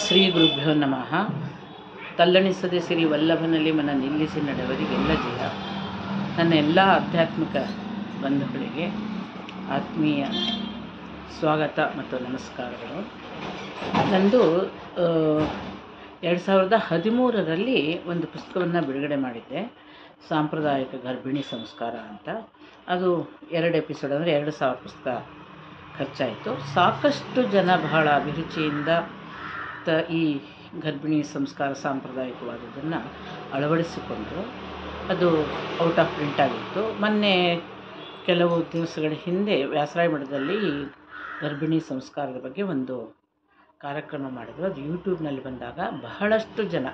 ಶ್ರೀ ಗುರುಭ್ಯೋ ನಮಃ. ತಲ್ಲಣಿಸದೆ ಸಿರಿ ವಲ್ಲಭನಲ್ಲಿ ಮನ ನಿಲ್ಲಿಸಿ ನಡೆವರಿಗೆಲ್ಲ ಜಯ. ನನ್ನ ಎಲ್ಲ ಆಧ್ಯಾತ್ಮಿಕ ಬಂಧುಗಳಿಗೆ ಆತ್ಮೀಯ ಸ್ವಾಗತ ಮತ್ತು ನಮಸ್ಕಾರಗಳು. ನಂದು ಎರಡು ಸಾವಿರದ ಹದಿಮೂರರಲ್ಲಿ ಒಂದು ಪುಸ್ತಕವನ್ನು ಬಿಡುಗಡೆ ಮಾಡಿದ್ದೆ. ಸಾಂಪ್ರದಾಯಿಕ ಗರ್ಭಿಣಿ ಸಂಸ್ಕಾರ ಅಂತ. ಅದು ಎರಡು ಎಪಿಸೋಡ್ ಅಂದರೆ ಎರಡು ಸಾವಿರ ಪುಸ್ತಕ ಖರ್ಚಾಯಿತು. ಸಾಕಷ್ಟು ಜನ ಬಹಳ ಅಭಿರುಚಿಯಿಂದ ತ ಈ ಗರ್ಭಿಣಿ ಸಂಸ್ಕಾರ ಸಾಂಪ್ರದಾಯಿಕವಾದದ್ದನ್ನು ಅಳವಡಿಸಿಕೊಂಡು ಅದು ಔಟ್ ಆಫ್ ಪ್ರಿಂಟ್ ಆಗಿತ್ತು. ಮೊನ್ನೆ ಕೆಲವು ದಿವಸಗಳ ಹಿಂದೆ ವ್ಯಾಸರಾಯ ಮಠದಲ್ಲಿ ಗರ್ಭಿಣಿ ಸಂಸ್ಕಾರದ ಬಗ್ಗೆ ಒಂದು ಕಾರ್ಯಕ್ರಮ ಮಾಡಿದ್ರು. ಅದು ಯೂಟ್ಯೂಬ್ನಲ್ಲಿ ಬಂದಾಗ ಬಹಳಷ್ಟು ಜನ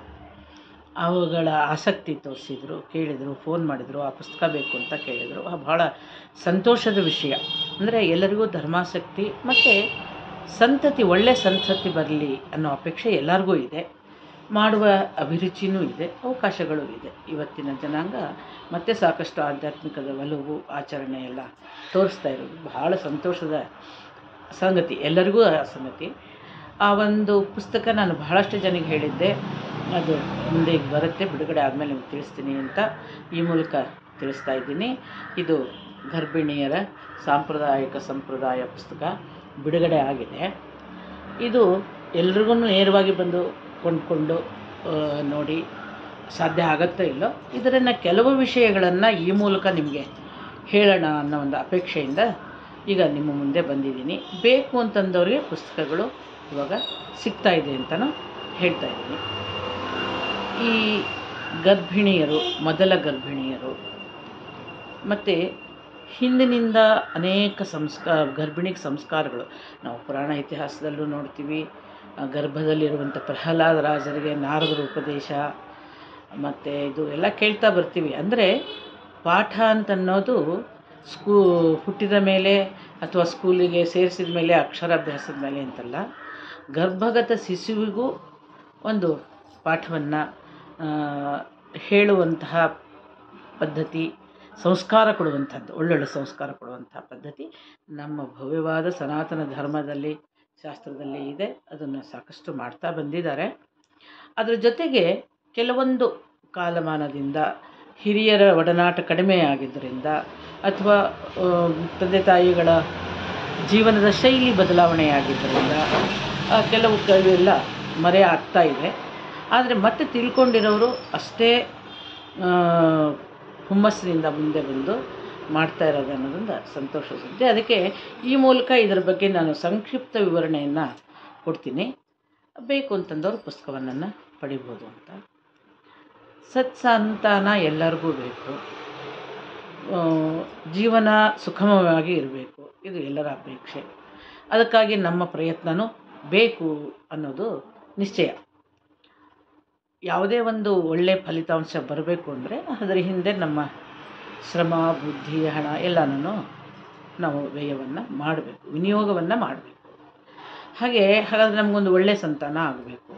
ಅವುಗಳ ಆಸಕ್ತಿ ತೋರಿಸಿದ್ರು, ಕೇಳಿದರು, ಫೋನ್ ಮಾಡಿದರು, ಆ ಪುಸ್ತಕ ಬೇಕು ಅಂತ ಕೇಳಿದರು. ಬಹಳ ಸಂತೋಷದ ವಿಷಯ. ಅಂದರೆ ಎಲ್ಲರಿಗೂ ಧರ್ಮಾಸಕ್ತಿ, ಮತ್ತು ಸಂತತಿ ಒಳ್ಳೆಯ ಸಂತತಿ ಬರಲಿ ಅನ್ನೋ ಅಪೇಕ್ಷೆ ಎಲ್ಲರಿಗೂ ಇದೆ. ಮಾಡುವ ಅಭಿರುಚಿನೂ ಇದೆ, ಅವಕಾಶಗಳು ಇದೆ. ಇವತ್ತಿನ ಜನಾಂಗ ಮತ್ತೆ ಸಾಕಷ್ಟು ಆಧ್ಯಾತ್ಮಿಕದ ಒಲವು, ಆಚರಣೆ ಎಲ್ಲ ತೋರಿಸ್ತಾ ಇರೋದು. ಬಹಳ ಸಂತೋಷದ ಸಂಗತಿ, ಎಲ್ಲರಿಗೂ ಆ ಸಂಗತಿ. ಆ ಒಂದು ಪುಸ್ತಕ ನಾನು ಬಹಳಷ್ಟು ಜನಕ್ಕೆ ಹೇಳಿದ್ದೆ. ಅದು ಮುಂದೆ ಬರುತ್ತೆ, ಬಿಡುಗಡೆ ಆದಮೇಲೆ ನಿಮ್ಗೆ ತಿಳಿಸ್ತೀನಿ ಅಂತ ಈ ಮೂಲಕ ತಿಳಿಸ್ತಾ ಇದ್ದೀನಿ. ಇದು ಗರ್ಭಿಣಿಯರ ಸಾಂಪ್ರದಾಯಿಕ ಸಂಪ್ರದಾಯ ಪುಸ್ತಕ. ಬಿಡುಗಡೆ ಆಗಿದೆ. ಇದು ಎಲ್ರಿಗೂ ನೇರವಾಗಿ ಬಂದು ಕೊಂಡ್ಕೊಂಡು ನೋಡಿ ಸಾಧ್ಯ ಆಗುತ್ತೋ ಇಲ್ಲೋ ಇದರನ್ನು ಕೆಲವು ವಿಷಯಗಳನ್ನು ಈ ಮೂಲಕ ನಿಮಗೆ ಹೇಳೋಣ ಅನ್ನೋ ಒಂದು ಅಪೇಕ್ಷೆಯಿಂದ ಈಗ ನಿಮ್ಮ ಮುಂದೆ ಬಂದಿದ್ದೀನಿ. ಬೇಕು ಅಂತಂದವ್ರಿಗೆ ಪುಸ್ತಕಗಳು ಇವಾಗ ಸಿಗ್ತಾ ಇದೆ ಅಂತಲೂ ಹೇಳ್ತಾ ಇದ್ದೀನಿ. ಈ ಗರ್ಭಿಣಿಯರು, ಮೊದಲ ಗರ್ಭಿಣಿಯರು, ಮತ್ತು ಹಿಂದಿನಿಂದ ಅನೇಕ ಸಂಸ್ಕಾರ ಗರ್ಭಿಣಿಗೆ ಸಂಸ್ಕಾರಗಳು. ನಾವು ಪುರಾಣ ಇತಿಹಾಸದಲ್ಲೂ ನೋಡ್ತೀವಿ. ಗರ್ಭದಲ್ಲಿರುವಂಥ ಪ್ರಹ್ಲಾದ ರಾಜರಿಗೆ ನಾರದರ ಉಪದೇಶ, ಮತ್ತು ಇದು ಎಲ್ಲ ಕೇಳ್ತಾ ಬರ್ತೀವಿ. ಅಂದರೆ ಪಾಠ ಅಂತನ್ನೋದು ಸ್ಕೂ, ಹುಟ್ಟಿದ ಮೇಲೆ ಅಥವಾ ಸ್ಕೂಲಿಗೆ ಸೇರಿಸಿದ ಮೇಲೆ ಅಕ್ಷರಾಭ್ಯಾಸದ ಮೇಲೆ ಅಂತಲ್ಲ. ಗರ್ಭಗತ ಶಿಶುವಿಗೂ ಒಂದು ಪಾಠವನ್ನು ಹೇಳುವಂತಹ ಪದ್ಧತಿ. ಸಂಸ್ಕಾರ ಕೊಡುವಂಥದ್ದು, ಒಳ್ಳೊಳ್ಳೆ ಸಂಸ್ಕಾರ ಕೊಡುವಂಥ ಪದ್ಧತಿ ನಮ್ಮ ಭವ್ಯವಾದ ಸನಾತನ ಧರ್ಮದಲ್ಲಿ, ಶಾಸ್ತ್ರದಲ್ಲಿ ಇದೆ. ಅದನ್ನು ಸಾಕಷ್ಟು ಮಾಡ್ತಾ ಬಂದಿದ್ದಾರೆ. ಅದರ ಜೊತೆಗೆ ಕೆಲವೊಂದು ಕಾಲಮಾನದಿಂದ ಹಿರಿಯರ ಒಡನಾಟ ಕಡಿಮೆ ಆಗಿದ್ದರಿಂದ ಅಥವಾ ತಂದೆ ತಾಯಿಗಳ ಜೀವನದ ಶೈಲಿ ಬದಲಾವಣೆಯಾಗಿದ್ದರಿಂದ ಕೆಲವು ಕವಿಯೆಲ್ಲ ಮರೆ ಆಗ್ತಾ ಇದೆ. ಆದರೆ ಮತ್ತೆ ತಿಳ್ಕೊಂಡಿರೋರು ಅಷ್ಟೇ ಹುಮ್ಮಸ್ಸಿನಿಂದ ಮುಂದೆ ಬಂದು ಮಾಡ್ತಾ ಇರೋದು ಅನ್ನೋದ್ರಿಂದ ಸಂತೋಷ ಸುದ್ದಿ. ಅದಕ್ಕೆ ಈ ಮೂಲಕ ಇದರ ಬಗ್ಗೆ ನಾನು ಸಂಕ್ಷಿಪ್ತ ವಿವರಣೆಯನ್ನು ಕೊಡ್ತೀನಿ. ಬೇಕು ಅಂತಂದವರು ಪುಸ್ತಕವನ್ನು ಪಡಿಬೋದು ಅಂತ. ಸತ್ಸಂತಾನ ಎಲ್ಲರಿಗೂ ಬೇಕು. ಜೀವನ ಸುಖಮವಾಗಿ ಇರಬೇಕು. ಇದು ಎಲ್ಲರ ಅಪೇಕ್ಷೆ. ಅದಕ್ಕಾಗಿ ನಮ್ಮ ಪ್ರಯತ್ನವೂ ಬೇಕು ಅನ್ನೋದು ನಿಶ್ಚಯ. ಯಾವುದೇ ಒಂದು ಒಳ್ಳೆಯ ಫಲಿತಾಂಶ ಬರಬೇಕು ಅಂದರೆ ಅದರ ಹಿಂದೆ ನಮ್ಮ ಶ್ರಮ, ಬುದ್ಧಿ, ಹಣ ಎಲ್ಲನೂ ನಾವು ವ್ಯಯವನ್ನು ಮಾಡಬೇಕು, ವಿನಿಯೋಗವನ್ನು ಮಾಡಬೇಕು. ಹಾಗೆ ಹಾಗಾದರೆ ನಮಗೊಂದು ಒಳ್ಳೆಯ ಸಂತಾನ ಆಗಬೇಕು.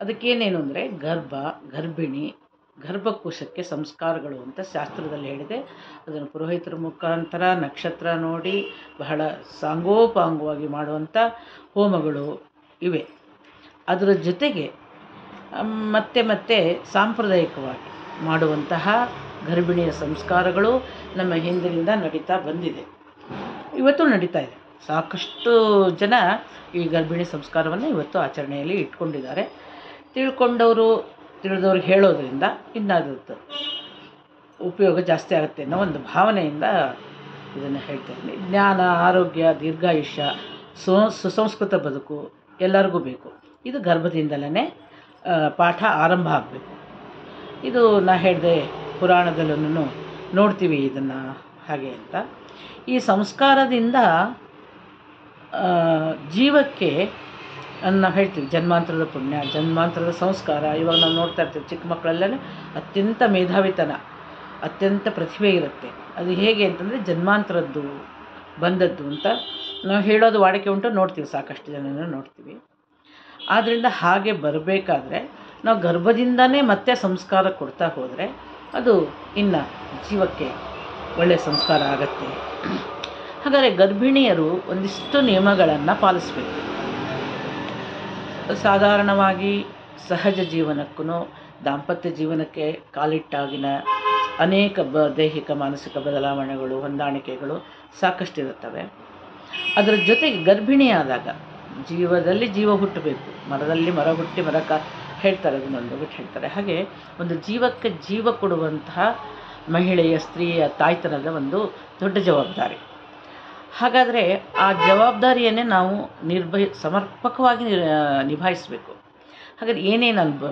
ಅದಕ್ಕೇನೇನು ಅಂದರೆ ಗರ್ಭ, ಗರ್ಭಿಣಿ, ಗರ್ಭಕೋಶಕ್ಕೆ ಸಂಸ್ಕಾರಗಳು ಅಂತ ಶಾಸ್ತ್ರದಲ್ಲಿ ಹೇಳಿದೆ. ಅದನ್ನು ಪುರೋಹಿತರ ಮುಖಾಂತರ ನಕ್ಷತ್ರ ನೋಡಿ ಬಹಳ ಸಾಂಗೋಪಾಂಗವಾಗಿ ಮಾಡುವಂಥ ಹೋಮಗಳು ಇವೆ. ಅದರ ಜೊತೆಗೆ ಮತ್ತೆ ಮತ್ತೆ ಸಾಂಪ್ರದಾಯಿಕವಾಗಿ ಮಾಡುವಂತಹ ಗರ್ಭಿಣಿಯ ಸಂಸ್ಕಾರಗಳು ನಮ್ಮ ಹಿಂದಿನಿಂದ ನಡೀತಾ ಬಂದಿದೆ. ಇವತ್ತು ನಡೀತಾ ಇದೆ. ಸಾಕಷ್ಟು ಜನ ಈ ಗರ್ಭಿಣಿ ಸಂಸ್ಕಾರವನ್ನು ಇವತ್ತು ಆಚರಣೆಯಲ್ಲಿ ಇಟ್ಕೊಂಡಿದ್ದಾರೆ. ತಿಳ್ಕೊಂಡವರು ತಿಳಿದವ್ರಿಗೆ ಹೇಳೋದ್ರಿಂದ ಇನ್ನಾದದ್ದು ಉಪಯೋಗ ಜಾಸ್ತಿ ಆಗುತ್ತೆ ಅನ್ನೋ ಒಂದು ಭಾವನೆಯಿಂದ ಇದನ್ನು ಹೇಳ್ತಾ ಇದ್ದೀನಿ. ಜ್ಞಾನ, ಆರೋಗ್ಯ, ದೀರ್ಘಾಯುಷ್ಯ, ಸು, ಸುಸಂಸ್ಕೃತ ಬದುಕು ಎಲ್ಲರಿಗೂ ಬೇಕು. ಇದು ಗರ್ಭದಿಂದಲೇ ಪಾಠ ಆರಂಭ ಆಗಬೇಕು. ಇದು ನಾ ಹೇಳಿದೆ ಪುರಾಣದಲ್ಲೂ ನೋಡ್ತೀವಿ ಇದನ್ನು ಹಾಗೆ ಅಂತ. ಈ ಸಂಸ್ಕಾರದಿಂದ ಜೀವಕ್ಕೆ ನಾವು ಹೇಳ್ತೀವಿ, ಜನ್ಮಾಂತರದ ಪುಣ್ಯ, ಜನ್ಮಾಂತರದ ಸಂಸ್ಕಾರ, ಇವಾಗ ನಾವು ನೋಡ್ತಾ ಇರ್ತೀವಿ, ಚಿಕ್ಕ ಮಕ್ಕಳಲ್ಲೇ ಅತ್ಯಂತ ಮೇಧಾವಿತನ, ಅತ್ಯಂತ ಪ್ರತಿಭೆ ಇರುತ್ತೆ. ಅದು ಹೇಗೆ ಅಂತಂದರೆ ಜನ್ಮಾಂತರದ್ದು ಬಂದದ್ದು ಅಂತ ನಾವು ಹೇಳೋದು ವಾಡಿಕೆ ಉಂಟು, ನೋಡ್ತೀವಿ, ಸಾಕಷ್ಟು ಜನನ ನೋಡ್ತೀವಿ. ಆದ್ದರಿಂದ ಹಾಗೆ ಬರಬೇಕಾದ್ರೆ ನಾವು ಗರ್ಭದಿಂದನೇ ಮತ್ತೆ ಸಂಸ್ಕಾರ ಕೊಡ್ತಾ ಹೋದರೆ ಅದು ಇನ್ನು ಜೀವಕ್ಕೆ ಒಳ್ಳೆಯ ಸಂಸ್ಕಾರ ಆಗತ್ತೆ. ಹಾಗಾದರೆ ಗರ್ಭಿಣಿಯರು ಒಂದಿಷ್ಟು ನಿಯಮಗಳನ್ನು ಪಾಲಿಸಬೇಕು. ಸಾಧಾರಣವಾಗಿ ಸಹಜ ಜೀವನಕ್ಕೂ ದಾಂಪತ್ಯ ಜೀವನಕ್ಕೆ ಕಾಲಿಟ್ಟಾಗಿನ ಅನೇಕ ಬ, ದೈಹಿಕ, ಮಾನಸಿಕ ಬದಲಾವಣೆಗಳು, ಹೊಂದಾಣಿಕೆಗಳು ಸಾಕಷ್ಟಿರುತ್ತವೆ. ಅದರ ಜೊತೆಗೆ ಗರ್ಭಿಣಿಯಾದಾಗ ಜೀವದಲ್ಲಿ ಜೀವ ಹುಟ್ಟಬೇಕು. ಮರದಲ್ಲಿ ಮರ ಹುಟ್ಟಿ ಮರ ಕ, ಹೇಳ್ತಾರೆ, ಅದನ್ನೊಂದು ಬಿಟ್ಟು ಹೇಳ್ತಾರೆ. ಹಾಗೆ ಒಂದು ಜೀವಕ್ಕೆ ಜೀವ ಕೊಡುವಂತಹ ಮಹಿಳೆಯ ಸ್ತ್ರೀಯ ತಾಯ್ತನದ ಒಂದು ದೊಡ್ಡ ಜವಾಬ್ದಾರಿ. ಹಾಗಾದರೆ ಆ ಜವಾಬ್ದಾರಿಯನ್ನೇ ನಾವು ನಿರ್ಭಯ ಸಮರ್ಪಕವಾಗಿ ನಿಭಾಯಿಸಬೇಕು. ಹಾಗಾದ್ರೆ ಏನೇನು ಅನ್ಬ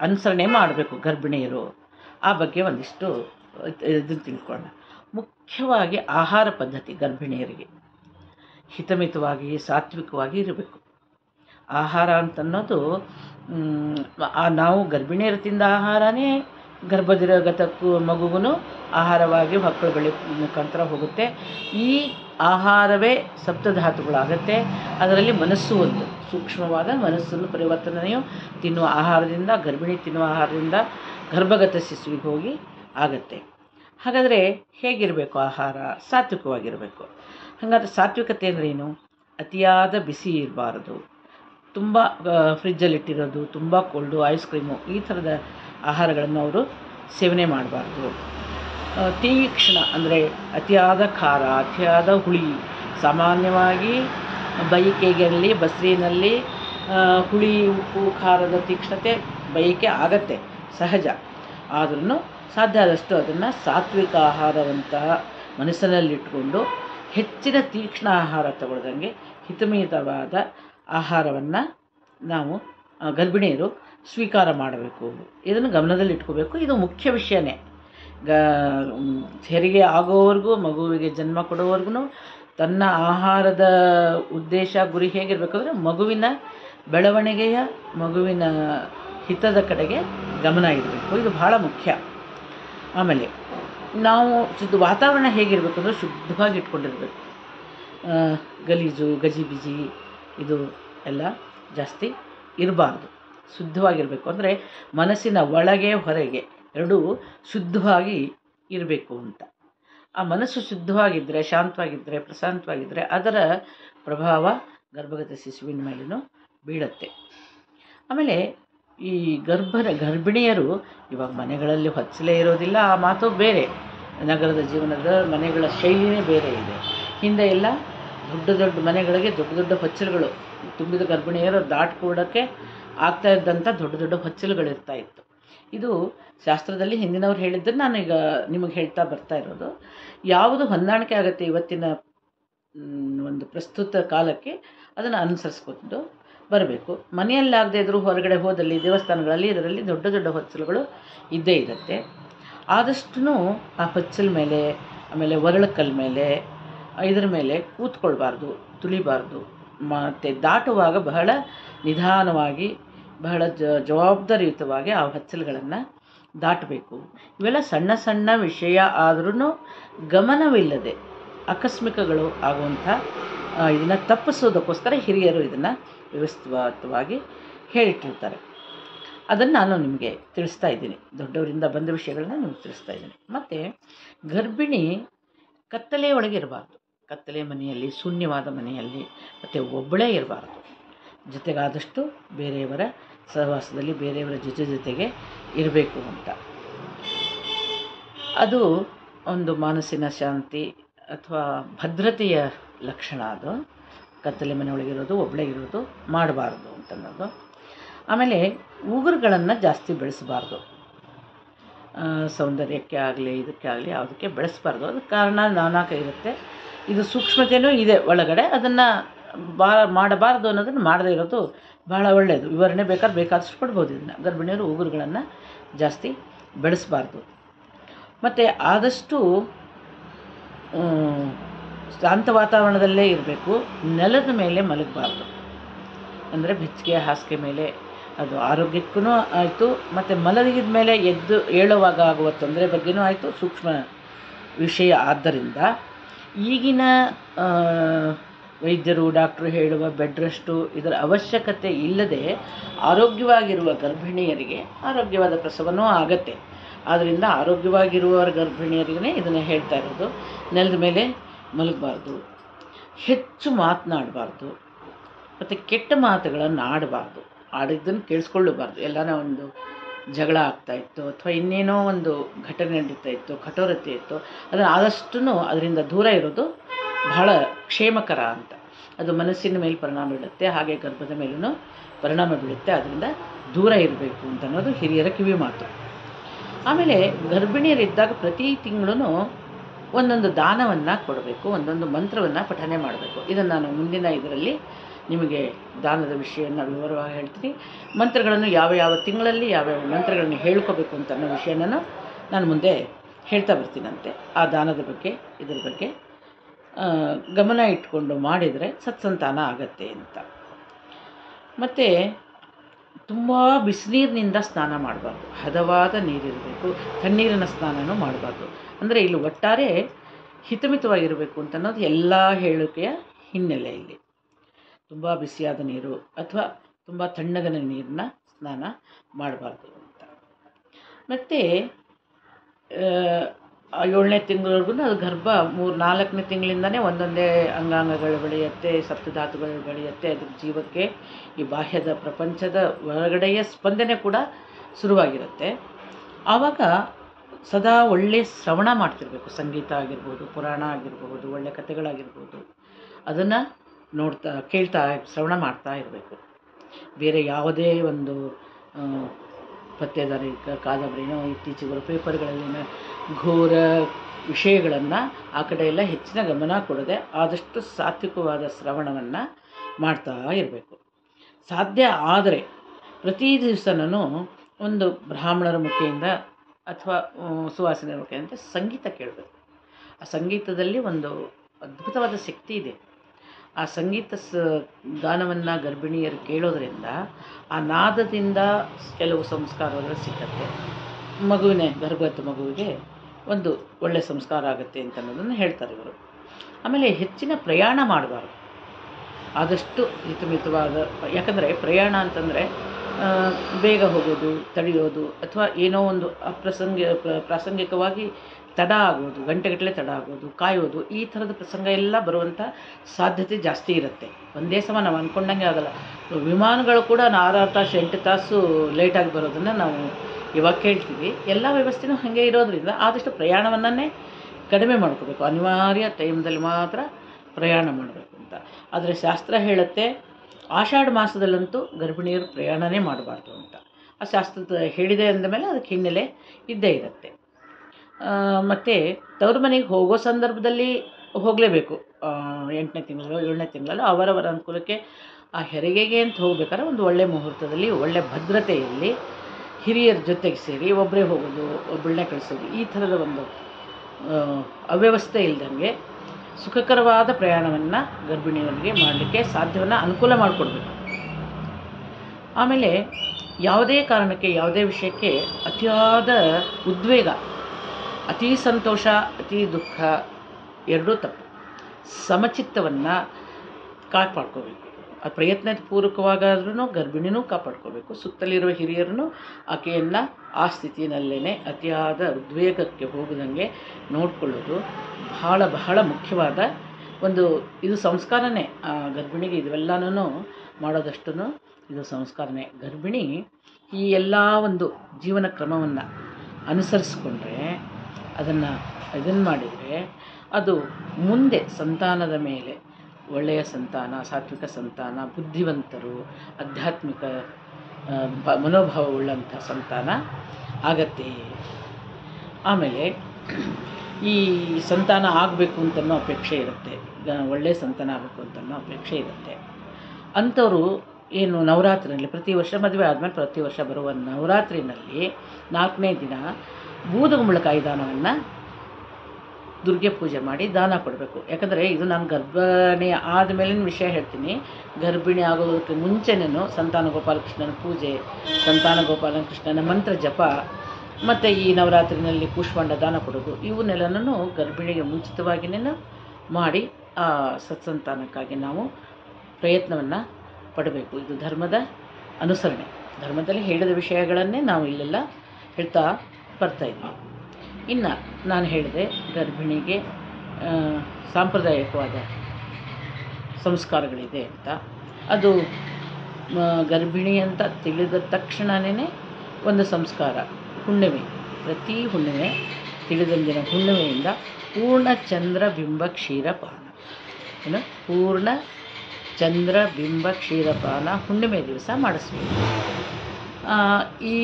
ಅನುಸರಣೆ ಮಾಡಬೇಕು ಗರ್ಭಿಣಿಯರು? ಆ ಬಗ್ಗೆ ಒಂದಿಷ್ಟು ಇದನ್ನು ತಿಳ್ಕೊಳ್ಳೋಣ. ಮುಖ್ಯವಾಗಿ ಆಹಾರ ಪದ್ಧತಿ ಗರ್ಭಿಣಿಯರಿಗೆ. ಹಿತಮಿತವಾಗಿ, ಸಾತ್ವಿಕವಾಗಿ ಇರಬೇಕು. ಆಹಾರ ಅಂತನ್ನೋದು ನಾವು ಗರ್ಭಿಣಿಯರು ತಿಂದ ಆಹಾರನೇ ಗರ್ಭದಿರಗತಕ್ಕೂ ಮಗುಗೂ ಆಹಾರವಾಗಿ ಮಕ್ಕಳು ಬೆಳೆ ಮುಖಾಂತರ ಹೋಗುತ್ತೆ. ಈ ಆಹಾರವೇ ಸಪ್ತಧಾತುಗಳಾಗತ್ತೆ. ಅದರಲ್ಲಿ ಮನಸ್ಸು ಒಂದು, ಸೂಕ್ಷ್ಮವಾದ ಮನಸ್ಸನ್ನು ಪರಿವರ್ತನೆಯು ತಿನ್ನುವ ಆಹಾರದಿಂದ, ಗರ್ಭಿಣಿ ತಿನ್ನುವ ಆಹಾರದಿಂದ ಗರ್ಭಗತ ಶಿಶುವಿಗೆ ಹೋಗಿ ಆಗತ್ತೆ. ಹಾಗಾದರೆ ಹೇಗಿರಬೇಕು ಆಹಾರ? ಸಾತ್ವಿಕವಾಗಿರಬೇಕು. ಹಾಗಾದ್ರೆ ಸಾತ್ವಿಕತೆ ಅಂದ್ರೆ ಏನು ಅತಿಯಾದ ಬಿಸಿ ಇರಬಾರದು. ತುಂಬ ಫ್ರಿಜ್ಜಲ್ಲಿಟ್ಟಿರೋದು ತುಂಬ ಕೋಲ್ಡು ಐಸ್ ಕ್ರೀಮು ಈ ಥರದ ಆಹಾರಗಳನ್ನು ಅವರು ಸೇವನೆ ಮಾಡಬಾರ್ದು. ತೀಕ್ಷ್ಣ ಅಂದರೆ ಅತಿಯಾದ ಖಾರ, ಅತಿಯಾದ ಹುಳಿ, ಸಾಮಾನ್ಯವಾಗಿ ಬೈಕೆಗೆಯಲ್ಲಿ ಬಸ್ರಿನಲ್ಲಿ ಹುಳಿ, ಉಪ್ಪು, ಖಾರದ ತೀಕ್ಷ್ಣತೆ ಬಯಕೆ ಆಗತ್ತೆ, ಸಹಜ. ಆದ್ರೂ ಸಾಧ್ಯ ಆದಷ್ಟು ಅದನ್ನು ಸಾತ್ವಿಕ ಆಹಾರವಂತಹ ಮನಸ್ಸಿನಲ್ಲಿಟ್ಕೊಂಡು ಹೆಚ್ಚಿನ ತೀಕ್ಷ್ಣ ಆಹಾರ ತಗೊಳ್ದಂಗೆ ಹಿತಮಿತವಾದ ಆಹಾರವನ್ನು ನಾವು ಗರ್ಭಿಣಿಯರು ಸ್ವೀಕಾರ ಮಾಡಬೇಕು. ಇದನ್ನು ಗಮನದಲ್ಲಿ ಇಟ್ಕೋಬೇಕು ಇದು ಮುಖ್ಯ ವಿಷಯನೇ. ಗ ಹೆರಿಗೆ ಆಗೋವರೆಗೂ, ಮಗುವಿಗೆ ಜನ್ಮ ಕೊಡೋವರೆಗೂ ತನ್ನ ಆಹಾರದ ಉದ್ದೇಶ, ಗುರಿ ಹೇಗಿರಬೇಕಂದ್ರೆ ಮಗುವಿನ ಬೆಳವಣಿಗೆಯ, ಮಗುವಿನ ಹಿತದ ಕಡೆಗೆ ಗಮನ ಇರಬೇಕು ಇದು ಬಹಳ ಮುಖ್ಯ. ಆಮೇಲೆ ನಾವು ಶುದ್ಧ ವಾತಾವರಣ ಹೇಗಿರಬೇಕು ಅಂದರೆ ಶುದ್ಧವಾಗಿ ಇಟ್ಕೊಂಡಿರಬೇಕು. ಗಲೀಜು, ಗಜಿಬಿಜಿ, ಇದು ಎಲ್ಲ ಜಾಸ್ತಿ ಇರಬಾರ್ದು. ಶುದ್ಧವಾಗಿರಬೇಕು ಅಂದರೆ ಮನಸ್ಸಿನ ಒಳಗೆ ಹೊರಗೆ ಎರಡೂ ಶುದ್ಧವಾಗಿ ಇರಬೇಕು ಅಂತ. ಆ ಮನಸ್ಸು ಶುದ್ಧವಾಗಿದ್ದರೆ ಶಾಂತವಾಗಿದ್ದರೆ ಪ್ರಶಾಂತವಾಗಿದ್ದರೆ ಅದರ ಪ್ರಭಾವ ಗರ್ಭಗತ ಶಿಶುವಿನ ಮೇಲೂ ಬೀಳುತ್ತೆ. ಆಮೇಲೆ ಈ ಗರ್ಭರ ಗರ್ಭಿಣಿಯರು ಇವಾಗ ಮನೆಗಳಲ್ಲಿ ಹೊಚ್ಚಲೇ ಇರೋದಿಲ್ಲ, ಆ ಮಾತು ಬೇರೆ. ನಗರದ ಜೀವನದ ಮನೆಗಳ ಶೈಲಿನೇ ಬೇರೆ ಇದೆ. ಹಿಂದೆ ಎಲ್ಲ ದೊಡ್ಡ ದೊಡ್ಡ ಮನೆಗಳಿಗೆ ದೊಡ್ಡ ದೊಡ್ಡ ಹೊಚ್ಚಲುಗಳು, ತುಂಬಿದ ಗರ್ಭಿಣಿಯರು ದಾಟ್ಕೊಡೋಕ್ಕೆ ಆಗ್ತಾ ಇದ್ದಂಥ ದೊಡ್ಡ ದೊಡ್ಡ ಹೊಚ್ಚಲುಗಳಿರ್ತಾ ಇತ್ತು. ಇದು ಶಾಸ್ತ್ರದಲ್ಲಿ ಹಿಂದಿನವ್ರು ಹೇಳಿದ್ದನ್ನು ನಾನೀಗ ನಿಮಗೆ ಹೇಳ್ತಾ ಬರ್ತಾ ಇರೋದು. ಯಾವುದು ಹೊಂದಾಣಿಕೆ ಆಗುತ್ತೆ ಇವತ್ತಿನ ಒಂದು ಪ್ರಸ್ತುತ ಕಾಲಕ್ಕೆ, ಅದನ್ನು ಅನುಸರಿಸ್ಕೊಂಡು ಬರಬೇಕು. ಮನೆಯಲ್ಲಾಗದೇ ಇದ್ದರೂ ಹೊರಗಡೆ ಹೋದಲ್ಲಿ, ದೇವಸ್ಥಾನಗಳಲ್ಲಿ ಇದರಲ್ಲಿ ದೊಡ್ಡ ದೊಡ್ಡ ಹೊಚ್ಚಲುಗಳು ಇದ್ದೇ ಇರುತ್ತೆ. ಆದಷ್ಟು ಆ ಹೊಚ್ಚಲ ಮೇಲೆ, ಆಮೇಲೆ ಒರಳಕಲ್ ಮೇಲೆ, ಇದರ ಮೇಲೆ ಕೂತ್ಕೊಳ್ಬಾರ್ದು, ತುಳಿಬಾರ್ದು. ಮತ್ತು ದಾಟುವಾಗ ಬಹಳ ನಿಧಾನವಾಗಿ, ಬಹಳ ಜವಾಬ್ದಾರಿಯುತವಾಗಿ ಆ ಹೊಚ್ಚಲುಗಳನ್ನು ದಾಟಬೇಕು. ಇವೆಲ್ಲ ಸಣ್ಣ ಸಣ್ಣ ವಿಷಯ ಆದ್ರೂ ಗಮನವಿಲ್ಲದೆ ಆಕಸ್ಮಿಕಗಳು ಆಗುವಂಥ ಇದನ್ನು ತಪ್ಪಿಸೋದಕ್ಕೋಸ್ಕರ ಹಿರಿಯರು ಇದನ್ನು ವ್ಯವಸ್ಥಿತವಾಗಿ ಹೇಳಿಟ್ಟಿರ್ತಾರೆ ಅದನ್ನು ನಾನು ನಿಮಗೆ ತಿಳಿಸ್ತಾ ಇದ್ದೀನಿ. ದೊಡ್ಡವರಿಂದ ಬಂದ ವಿಷಯಗಳನ್ನ ನಿಮ್ಗೆ ತಿಳಿಸ್ತಾ ಇದ್ದೀನಿ. ಮತ್ತು ಗರ್ಭಿಣಿ ಕತ್ತಲೆ ಒಳಗೆ ಇರಬಾರ್ದು. ಕತ್ತಲೆ ಮನೆಯಲ್ಲಿ, ಶೂನ್ಯವಾದ ಮನೆಯಲ್ಲಿ, ಮತ್ತು ಒಬ್ಬಳೇ ಇರಬಾರ್ದು. ಜೊತೆಗಾದಷ್ಟು ಬೇರೆಯವರ ಸಹವಾಸದಲ್ಲಿ ಬೇರೆಯವರ ಜೊತೆ ಜೊತೆಗೆ ಇರಬೇಕು ಅಂತ. ಅದು ಒಂದು ಮಾನಸಿನ ಶಾಂತಿ ಅಥವಾ ಭದ್ರತೆಯ ಲಕ್ಷಣ ಅದು. ಕತ್ತಲೆ ಮನೆಯೊಳಗಿರೋದು ಒಬ್ಬಳೇ ಇರೋದು, ಮಾಡಬಾರ್ದು ಅಂತನ್ನೋದು ಆಮೇಲೆ ಉಗುರುಗಳನ್ನು ಜಾಸ್ತಿ ಬೆಳೆಸಬಾರ್ದು. ಸೌಂದರ್ಯಕ್ಕೆ ಆಗಲಿ, ಇದಕ್ಕೆ ಆಗಲಿ, ಯಾವುದಕ್ಕೆ ಬೆಳೆಸಬಾರ್ದು. ಅದಕ್ಕೆ ಕಾರಣ ನಾನಾಕ ಇರುತ್ತೆ. ಇದು ಸೂಕ್ಷ್ಮತೆಯೂ ಇದೆ ಒಳಗಡೆ. ಅದನ್ನು ಬಾ, ಮಾಡಬಾರ್ದು ಅನ್ನೋದನ್ನು ಮಾಡದೇ ಇರೋದು ಬಹಳ ಒಳ್ಳೆಯದು ವಿವರಣೆ ಬೇಕಾದ್ರೆ ಬೇಕಾದಷ್ಟು ಕೊಡ್ಬೋದು ಇದನ್ನು. ಗರ್ಭಿಣಿಯರು ಉಗುರುಗಳನ್ನು ಜಾಸ್ತಿ ಬೆಳೆಸಬಾರ್ದು. ಮತ್ತು ಆದಷ್ಟು ಶಾಂತ ವಾತಾವರಣದಲ್ಲೇ ಇರಬೇಕು. ನೆಲದ ಮೇಲೆ ಮಲಗಬಾರ್ದು. ಅಂದರೆ ಬೆಚ್ಚಗೆ, ಹಾಸಿಗೆ ಮೇಲೆ ಅದು ಆರೋಗ್ಯಕ್ಕೂ ಆಯಿತು, ಮತ್ತು ಮಲಗಿದ ಮೇಲೆ ಎದ್ದು ಏಳುವಾಗ ಆಗುವ ತೊಂದರೆ ಬಗ್ಗೆನೂ ಆಯಿತು, ಸೂಕ್ಷ್ಮ ವಿಷಯ ಆದ್ದರಿಂದ ಈಗಿನ ವೈದ್ಯರು, ಡಾಕ್ಟ್ರು ಹೇಳುವ ಬೆಡ್ ರೆಸ್ಟು ಇದರ ಅವಶ್ಯಕತೆ ಇಲ್ಲದೆ ಆರೋಗ್ಯವಾಗಿರುವ ಗರ್ಭಿಣಿಯರಿಗೆ ಆರೋಗ್ಯವಾದ ಪ್ರಸವನೂ ಆಗತ್ತೆ. ಆದ್ದರಿಂದ ಆರೋಗ್ಯವಾಗಿರುವ ಗರ್ಭಿಣಿಯರಿಗೆ ಇದನ್ನು ಹೇಳ್ತಾ ಇರೋದು. ನೆಲದ ಮೇಲೆ ಮಲಗಬಾರ್ದು. ಹೆಚ್ಚು ಮಾತನಾಡಬಾರ್ದು. ಮತ್ತು ಕೆಟ್ಟ ಮಾತುಗಳನ್ನು ಆಡಬಾರ್ದು. ಆಡಿದ್ದನ್ನು ಕೇಳಿಸ್ಕೊಳ್ಳಬಾರ್ದು. ಎಲ್ಲಾನ ಒಂದು ಜಗಳ ಆಗ್ತಾ ಇತ್ತು, ಅಥವಾ ಇನ್ನೇನೋ ಒಂದು ಘಟನೆ ನಡೀತಾ ಇತ್ತು, ಕಠೋರತೆ ಇತ್ತು, ಅದನ್ನು ಆದಷ್ಟು ಅದರಿಂದ ದೂರ ಇರೋದು ಬಹಳ ಕ್ಷೇಮಕರ ಅಂತ. ಅದು ಮನಸ್ಸಿನ ಮೇಲೆ ಪರಿಣಾಮ ಬೀಳುತ್ತೆ, ಹಾಗೆ ಗರ್ಭದ ಮೇಲೂ ಪರಿಣಾಮ ಬೀಳುತ್ತೆ, ಅದರಿಂದ ದೂರ ಇರಬೇಕು ಅಂತ ಅನ್ನೋದು ಹಿರಿಯರ ಕಿವಿ ಮಾತು ಆಮೇಲೆ ಗರ್ಭಿಣಿಯರಿದ್ದಾಗ ಪ್ರತಿ ತಿಂಗಳೂ ಒಂದೊಂದು ದಾನವನ್ನು ಕೊಡಬೇಕು, ಒಂದೊಂದು ಮಂತ್ರವನ್ನು ಪಠನೆ ಮಾಡಬೇಕು. ಇದನ್ನು ನಾನು ಮುಂದಿನ ಇದರಲ್ಲಿ ನಿಮಗೆ ದಾನದ ವಿಷಯವನ್ನು ವಿವರವಾಗಿ ಹೇಳ್ತೀನಿ. ಮಂತ್ರಗಳನ್ನು ಯಾವ ಯಾವ ತಿಂಗಳಲ್ಲಿ ಯಾವ್ಯಾವ ಮಂತ್ರಗಳನ್ನು ಹೇಳ್ಕೋಬೇಕು ಅಂತ ಅನ್ನೋ ವಿಷಯನ ನಾನು ಮುಂದೆ ಹೇಳ್ತಾ ಬರ್ತೀನಂತೆ. ಆ ದಾನದ ಬಗ್ಗೆ, ಇದ್ರ ಬಗ್ಗೆ ಗಮನ ಇಟ್ಕೊಂಡು ಮಾಡಿದರೆ ಸತ್ಸಂತಾನ ಆಗತ್ತೆ ಅಂತ. ಮತ್ತು ತುಂಬ ಬಿಸಿನೀರಿನಿಂದ ಸ್ನಾನ ಮಾಡಬಾರ್ದು. ಹದವಾದ ನೀರಿರಬೇಕು. ತಣ್ಣೀರಿನ ಸ್ನಾನನೂ ಮಾಡಬಾರ್ದು. ಅಂದರೆ ಇಲ್ಲಿ ಒಟ್ಟಾರೆ ಹಿತಮಿತವಾಗಿರಬೇಕು ಅಂತ ಅನ್ನೋದು ಎಲ್ಲ ಹೇಳಿಕೆಯ ಹಿನ್ನೆಲೆ ಇಲ್ಲಿ. ತುಂಬ ಬಿಸಿಯಾದ ನೀರು ಅಥವಾ ತುಂಬ ತಣ್ಣಗನ ನೀರನ್ನ ಸ್ನಾನ ಮಾಡಬಾರ್ದು ಅಂತ. ಮತ್ತು ಏಳನೇ ತಿಂಗಳವರೆಗೂ ಅದು ಗರ್ಭ, ಮೂರು, ನಾಲ್ಕನೇ ತಿಂಗಳಿಂದನೇ ಒಂದೊಂದೇ ಅಂಗಾಂಗಗಳು ಬೆಳೆಯುತ್ತೆ, ಸಪ್ತಧಾತುಗಳು ಬೆಳೆಯುತ್ತೆ. ಅದ್ರ ಜೀವಕ್ಕೆ ಈ ಬಾಹ್ಯದ ಪ್ರಪಂಚದ ಹೊರಗಡೆಯ ಸ್ಪಂದನೆ ಕೂಡ ಶುರುವಾಗಿರುತ್ತೆ. ಆವಾಗ ಸದಾ ಒಳ್ಳೆ ಶ್ರವಣ ಮಾಡ್ತಿರ್ಬೇಕು. ಸಂಗೀತ ಆಗಿರ್ಬೋದು, ಪುರಾಣ ಆಗಿರ್ಬೋದು, ಒಳ್ಳೆ ಕಥೆಗಳಾಗಿರ್ಬೋದು. ಅದನ್ನು ನೋಡ್ತಾ, ಕೇಳ್ತಾ, ಶ್ರವಣ ಮಾಡ್ತಾ ಇರಬೇಕು. ಬೇರೆ ಯಾವುದೇ ಒಂದು ಪತ್ತೇದಾರಿ ಕಾದಂಬರಿನೋ, ಇತ್ತೀಚೆಗೆ ಪೇಪರ್ಗಳಲ್ಲಿನ ಘೋರ ವಿಷಯಗಳನ್ನು ಆ ಕಡೆ ಎಲ್ಲ ಹೆಚ್ಚಿನ ಗಮನ ಕೊಡದೆ ಆದಷ್ಟು ಸಾತ್ವಿಕವಾದ ಶ್ರವಣವನ್ನು ಮಾಡ್ತಾ ಇರಬೇಕು. ಸಾಧ್ಯ ಆದರೆ ಪ್ರತಿ ದಿವಸನೂ ಒಂದು ಬ್ರಾಹ್ಮಣರ ಮುಖೆಯಿಂದ ಅಥವಾ ಸುವಾಸನೆ ಮುಖೆಯಿಂದ ಸಂಗೀತ ಕೇಳಬೇಕು. ಆ ಸಂಗೀತದಲ್ಲಿ ಒಂದು ಅದ್ಭುತವಾದ ಶಕ್ತಿ ಇದೆ. ಆ ಸಂಗೀತ ಸ, ಗಾನವನ್ನು ಗರ್ಭಿಣಿಯರು ಕೇಳೋದ್ರಿಂದ ಆ ನಾದದಿಂದ ಕೆಲವು ಸಂಸ್ಕಾರಗಳು ಸಿಕ್ಕತ್ತೆ. ಮಗುವಿನ, ಗರ್ಭವತಿ ಮಗುವಿಗೆ ಒಂದು ಒಳ್ಳೆಯ ಸಂಸ್ಕಾರ ಆಗುತ್ತೆ ಅಂತ ಅನ್ನೋದನ್ನು ಹೇಳ್ತಾರೆ ಇವರು. ಆಮೇಲೆ ಹೆಚ್ಚಿನ ಪ್ರಯಾಣ ಮಾಡಬಾರ್ದು. ಆದಷ್ಟು ಹಿತಮಿತವಾದ ಯಾಕಂದರೆ ಪ್ರಯಾಣ ಅಂತಂದರೆ ಬೇಗ ಹೋಗೋದು, ತಡೆಯೋದು, ಅಥವಾ ಏನೋ ಒಂದು ಅಪ್ರಸಂಗ ಪ್ರ- ಪ್ರಾಸಂಗಿಕವಾಗಿ ತಡ ಆಗೋದು ಗಂಟೆಗಟ್ಟಲೆ ತಡ ಆಗೋದು ಕಾಯೋದು, ಈ ಥರದ ಪ್ರಸಂಗ ಎಲ್ಲ ಬರುವಂಥ ಸಾಧ್ಯತೆ ಜಾಸ್ತಿ ಇರುತ್ತೆ. ಒಂದೇ ಸಮ ನಾವು ಅಂದ್ಕೊಂಡಂಗೆ ಆಗಲ್ಲ. ವಿಮಾನಗಳು ಕೂಡ ಆರಾರು ತಾಸು ಎಂಟು ತಾಸು ಲೇಟಾಗಿ ಬರೋದನ್ನು ನಾವು ಇವಾಗ ಕೇಳ್ತೀವಿ. ಎಲ್ಲ ವ್ಯವಸ್ಥೆನೂ ಹಾಗೆ ಇರೋದ್ರಿಂದ ಆದಷ್ಟು ಪ್ರಯಾಣವನ್ನೇ ಕಡಿಮೆ ಮಾಡ್ಕೋಬೇಕು. ಅನಿವಾರ್ಯ ಟೈಮ್ದಲ್ಲಿ ಮಾತ್ರ ಪ್ರಯಾಣ ಮಾಡಬೇಕು ಅಂತ. ಆದರೆ ಶಾಸ್ತ್ರ ಹೇಳುತ್ತೆ, ಆಷಾಢ ಮಾಸದಲ್ಲಂತೂ ಗರ್ಭಿಣಿಯರು ಪ್ರಯಾಣನೇ ಮಾಡಬಾರ್ದು ಅಂತ. ಆ ಶಾಸ್ತ್ರದ ಹೇಳಿದೆ ಅಂದಮೇಲೆ ಅದಕ್ಕೆ ಹಿನ್ನೆಲೆ ಇದ್ದೇ ಇರುತ್ತೆ. ಮತ್ತು ತವ್ರ ಮನೆಗೆ ಹೋಗೋ ಸಂದರ್ಭದಲ್ಲಿ ಹೋಗಲೇಬೇಕು. ಎಂಟನೇ ತಿಂಗಳು ಏಳನೇ ತಿಂಗಳಲ್ಲೂ ಅವರವರ ಅನುಕೂಲಕ್ಕೆ ಆ ಹೆರಿಗೆಗೆ ಅಂತ ಹೋಗ್ಬೇಕಾದ್ರೆ ಒಂದು ಒಳ್ಳೆಯ ಮುಹೂರ್ತದಲ್ಲಿ ಒಳ್ಳೆಯ ಭದ್ರತೆಯಲ್ಲಿ ಹಿರಿಯರ ಜೊತೆಗೆ ಸೇರಿ ಒಬ್ಬರೇ ಹೋಗೋದು ಒಬ್ಬಳನ್ನೇ ಕಳಿಸೋದು, ಈ ಥರದ ಒಂದು ಅವ್ಯವಸ್ಥೆ ಇಲ್ದಂಗೆ ಸುಖಕರವಾದ ಪ್ರಯಾಣವನ್ನು ಗರ್ಭಿಣಿಯವರಿಗೆ ಮಾಡಲಿಕ್ಕೆ ಸಾಧ್ಯವನ್ನು ಅನುಕೂಲ ಮಾಡಿಕೊಡ್ಬೇಕು. ಆಮೇಲೆ ಯಾವುದೇ ಕಾರಣಕ್ಕೆ, ಯಾವುದೇ ವಿಷಯಕ್ಕೆ ಅತಿಯಾದ ಉದ್ವೇಗ ಅತಿ ಸಂತೋಷ, ಅತಿ ದುಃಖ ಎರಡೂ ತಪ್ಪು. ಸಮಚಿತ್ತವನ್ನು ಕಾಪಾಡ್ಕೋಬೇಕು. ಆ ಪ್ರಯತ್ನ ಪೂರ್ವಕವಾಗಾದ್ರೂ ಗರ್ಭಿಣಿನೂ ಕಾಪಾಡ್ಕೋಬೇಕು. ಸುತ್ತಲಿರುವ ಹಿರಿಯರನ್ನು ಆಕೆಯನ್ನು ಆ ಸ್ಥಿತಿನಲ್ಲೇ ಅತಿಯಾದ ಉದ್ವೇಗಕ್ಕೆ ಹೋಗದಂಗೆ ನೋಡಿಕೊಳ್ಳೋದು ಬಹಳ ಬಹಳ ಮುಖ್ಯವಾದ ಒಂದು ಇದು ಸಂಸ್ಕಾರನೇ. ಆ ಗರ್ಭಿಣಿಗೆ ಇದೆಲ್ಲನೂ ಮಾಡೋದಷ್ಟು ಇದು ಸಂಸ್ಕಾರನೇ. ಗರ್ಭಿಣಿ ಈ ಎಲ್ಲ ಒಂದು ಜೀವನ ಕ್ರಮವನ್ನು ಅನುಸರಿಸ್ಕೊಂಡ್ರೆ ಅದನ್ನು ಇದನ್ನು ಮಾಡಿದರೆ ಅದು ಮುಂದೆ ಸಂತಾನದ ಮೇಲೆ ಒಳ್ಳೆಯ ಸಂತಾನ, ಸಾತ್ವಿಕ ಸಂತಾನ, ಬುದ್ಧಿವಂತರು, ಆಧ್ಯಾತ್ಮಿಕ ಮನೋಭಾವ ಮನೋಭಾವವುಳ್ಳಂಥ ಸಂತಾನ ಆಗತ್ತೆ. ಆಮೇಲೆ ಈ ಸಂತಾನ ಆಗಬೇಕು ಅಂತನೋ ಅಪೇಕ್ಷೆ ಇರುತ್ತೆ. ಒಳ್ಳೆಯ ಸಂತಾನ ಆಗಬೇಕು ಅಂತನೋ ಅಪೇಕ್ಷೆ ಇರುತ್ತೆ. ಅಂಥವರು ಏನು ನವರಾತ್ರಿನಲ್ಲಿ ಪ್ರತಿ ವರ್ಷ ಮದುವೆ ಆದಮೇಲೆ ಪ್ರತಿ ವರ್ಷ ಬರುವ ನವರಾತ್ರಿನಲ್ಲಿ ನಾಲ್ಕನೇ ದಿನ ಬೂದುಗುಂಬಳಕಾಯಿ ದಾನವನ್ನು ದುರ್ಗೆ ಪೂಜೆ ಮಾಡಿ ದಾನ ಕೊಡಬೇಕು. ಯಾಕಂದರೆ ಇದು ನಾನು ಗರ್ಭಿಣಿ ಆದಮೇಲಿನ ವಿಷಯ ಹೇಳ್ತೀನಿ. ಗರ್ಭಿಣಿ ಆಗೋದಕ್ಕೆ ಮುಂಚೆನೂ ಸಂತಾನ ಗೋಪಾಲಕೃಷ್ಣನ ಪೂಜೆ, ಸಂತಾನ ಗೋಪಾಲಕೃಷ್ಣನ ಮಂತ್ರ ಜಪ, ಮತ್ತು ಈ ನವರಾತ್ರಿನಲ್ಲಿ ಕೂಷ್ಮಾಂಡ ದಾನ ಕೊಡೋದು. ಇವನ್ನೆಲ್ಲನೂ ಗರ್ಭಿಣಿಗೆ ಮುಂಚಿತವಾಗಿನೇ ಮಾಡಿ ಆ ಸತ್ಸಂತಾನಕ್ಕಾಗಿ ನಾವು ಪ್ರಯತ್ನವನ್ನು ಪಡಬೇಕು. ಇದು ಧರ್ಮದ ಅನುಸರಣೆ. ಧರ್ಮದಲ್ಲಿ ಹೇಳಿದ ವಿಷಯಗಳನ್ನೇ ನಾವು ಇಲ್ಲೆಲ್ಲ ಹೇಳ್ತಾ ಬರ್ತಾ ಇದ್ವಿ. ಇನ್ನು ನಾನು ಹೇಳಿದೆ, ಗರ್ಭಿಣಿಗೆ ಸಾಂಪ್ರದಾಯಿಕವಾದ ಸಂಸ್ಕಾರಗಳಿದೆ ಅಂತ. ಅದು ಗರ್ಭಿಣಿ ಅಂತ ತಿಳಿದ ತಕ್ಷಣವೇ ಒಂದು ಸಂಸ್ಕಾರ, ಹುಣ್ಣಿಮೆ. ಪ್ರತಿ ಹುಣ್ಣಿಮೆ ತಿಳಿದಂದಿನ ಹುಣ್ಣಿಮೆಯಿಂದ ಪೂರ್ಣ ಚಂದ್ರ ಬಿಂಬ ಕ್ಷೀರಪಾನ ಏನು? ಪೂರ್ಣ ಚಂದ್ರ ಬಿಂಬ ಕ್ಷೀರಪಾನ ಹುಣ್ಣಿಮೆ ದಿವಸ ಮಾಡಿಸ್ಬೇಕು.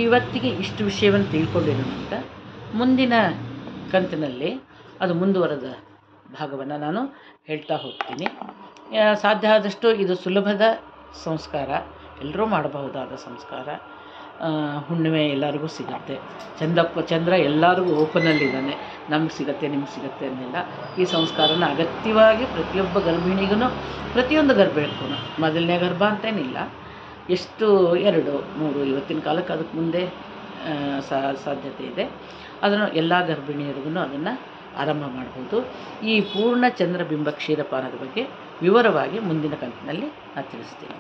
ಇವತ್ತಿಗೆ ಇಷ್ಟು ವಿಷಯವನ್ನು ತಿಳ್ಕೊಂಡಿರೋದ್ರಿಂದ ಮುಂದಿನ ಕಂತಿನಲ್ಲಿ, ಅದು ಮುಂದುವರೆದ ಭಾಗವನ್ನು ನಾನು ಹೇಳ್ತಾ ಹೋಗ್ತೀನಿ. ಸಾಧ್ಯ ಆದಷ್ಟು ಇದು ಸುಲಭದ ಸಂಸ್ಕಾರ, ಎಲ್ಲರೂ ಮಾಡಬಹುದಾದ ಸಂಸ್ಕಾರ ಹುಣ್ಣಿಮೆ ಎಲ್ಲರಿಗೂ ಸಿಗುತ್ತೆ. ಚಂದಪ್ಪ, ಚಂದ್ರ ಎಲ್ಲರಿಗೂ ಓಪನಲ್ಲಿದ್ದಾನೆ ನಮ್ಗೆ ಸಿಗತ್ತೆ, ನಿಮ್ಗೆ ಸಿಗತ್ತೆ ಅನ್ನಿಲ್ಲ. ಈ ಸಂಸ್ಕಾರನ ಅಗತ್ಯವಾಗಿ ಪ್ರತಿಯೊಬ್ಬ ಗರ್ಭಿಣಿಗೂ ಪ್ರತಿಯೊಂದು ಗರ್ಭಿಣಿಗೂ ಮೊದಲನೇ ಗರ್ಭ ಅಂತೇನಿಲ್ಲ. ಎಷ್ಟು ಎರಡು, ಮೂರು, ಇವತ್ತಿನ ಕಾಲಕ್ಕೆ ಅದಕ್ಕೆ ಮುಂದೆ ಸಾಧ್ಯತೆ ಇದೆ. ಅದನ್ನು ಎಲ್ಲ ಗರ್ಭಿಣಿಯರಿಗೂ ಅದನ್ನು ಆರಂಭ ಮಾಡ್ಬೋದು. ಈ ಪೂರ್ಣ ಚಂದ್ರಬಿಂಬ ಕ್ಷೀರಪಾನದ ಬಗ್ಗೆ ವಿವರವಾಗಿ ಮುಂದಿನ ಕಂತಿನಲ್ಲಿ ನಾನು ತಿಳಿಸ್ತೀನಿ.